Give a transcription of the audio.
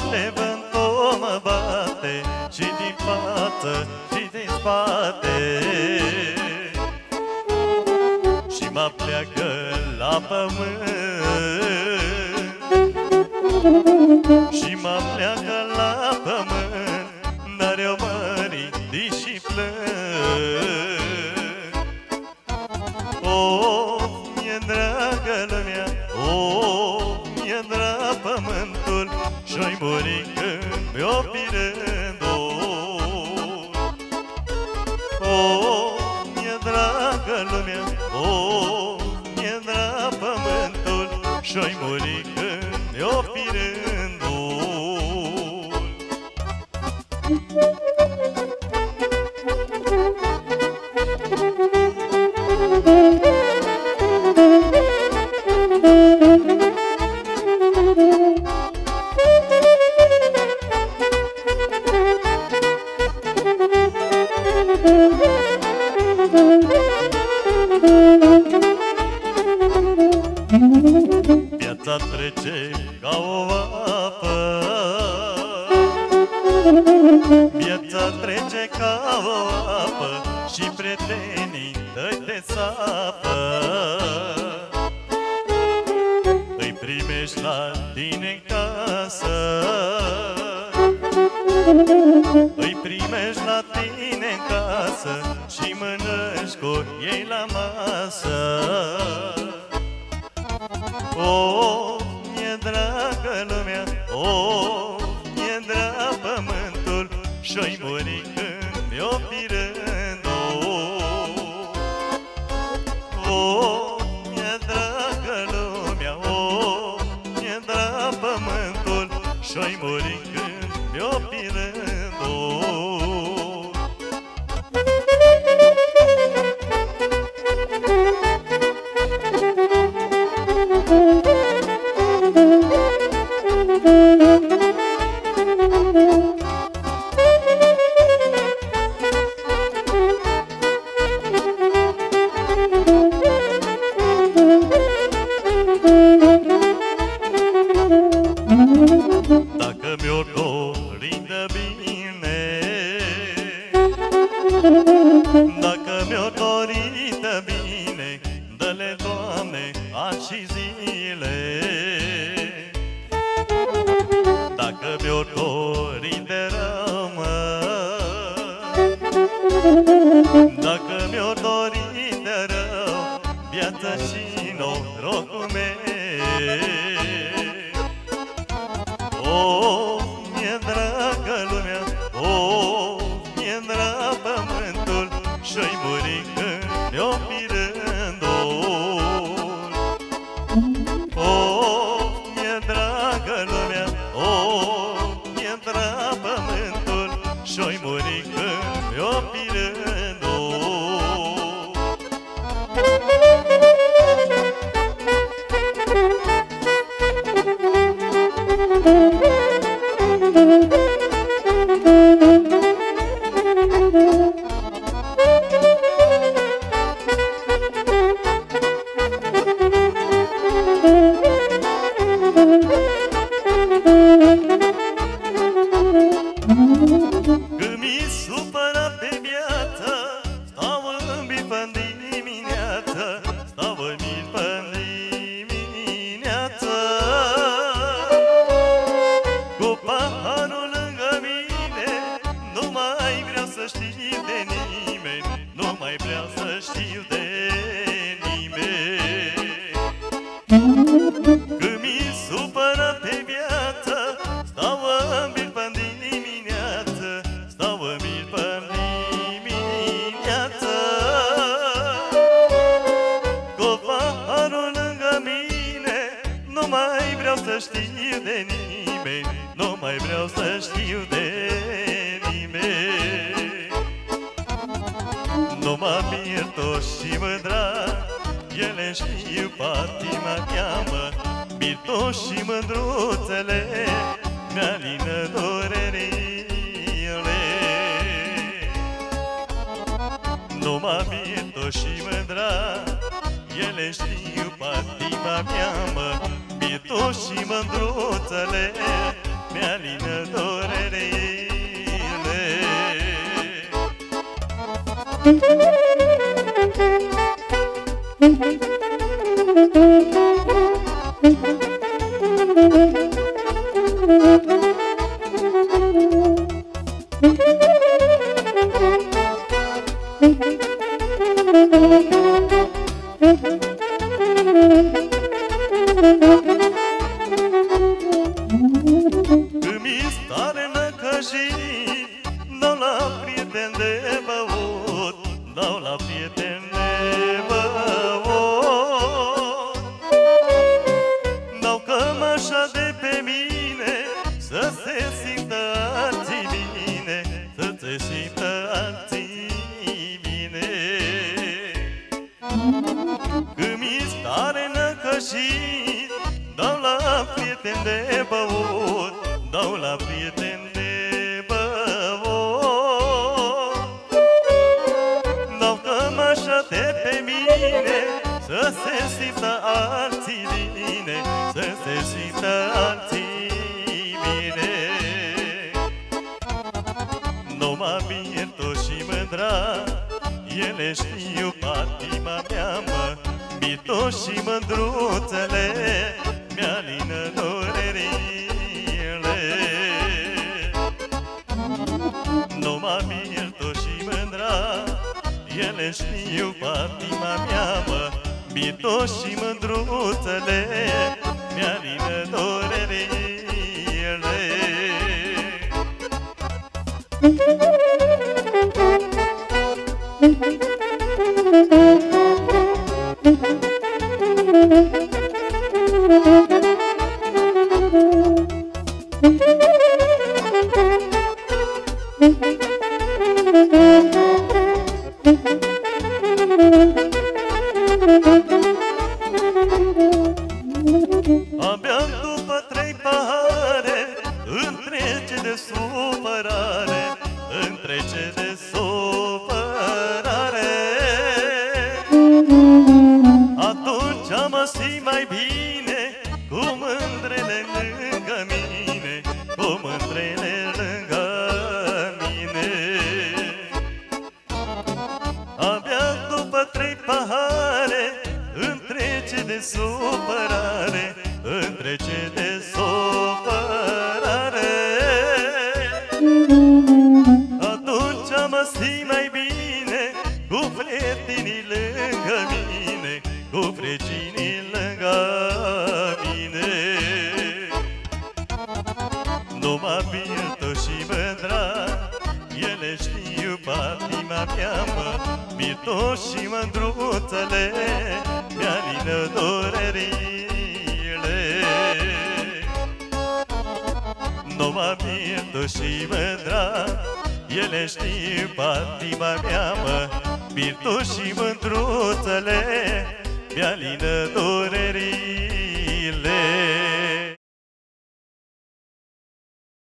bate vântul, mă bate Și din față și din spate. Și mă pleacă la pământ. Și mă pleacă la pământ pământul Și-oi Viața trece ca o apă Viața trece ca o apă Și prietenii tăi te sapă. Îi primești la tine în casă. Îi primești la tine în casă Și mănânci cu ei la masă Oh, mi-e dragă lumea Oh, mi-e drag pământul Și-oi muri când mi-o pirândul Oh, mi-e dragă lumea Oh, mi-e drag pământul Și-oi muri când mi-o pirândul Dacă Dacă mi-o dorit de rău Viața și norocul meu știu patima cheamă Birtoși și mândruțele Mi-alină durerile. Numai mirto și mândra Ele știu patima mea, mă Bitu și mândruțele Mi-alină dorerile Îmi stare năcăjit Dau la prieten de băut Dau la prieten de băut. Dau cămășa de pe mine Să se simtă prieten de băut Dau la prieten de băut. Dau cămășa de pe mine Să se simtă alții bine Să se simtă alții bine. Numai Mirto și mândra Ele știu patima mea, mă Mirto și mândruțele Mi-alină durerile Numai Mirto și mândra Ele știu patima mea, mă. Mirto și mândruțele Mi-alină durerile Abia după trei pahare Întrece de supărare Întrece de supărare. Atunci mă simt mai bine supărare Întrece de supărare. Atunci mă simt mai bine Cu prietenii lângă mine Cu prietenii lângă mine. Numai Mirto și mândra Ele știu patima mea, mă Mirto și mândruțele Mi-alină durerile. Numai Mirto și mândra Ele știu patima mea, mă. Mirto și mândruțele Mi-alină durerile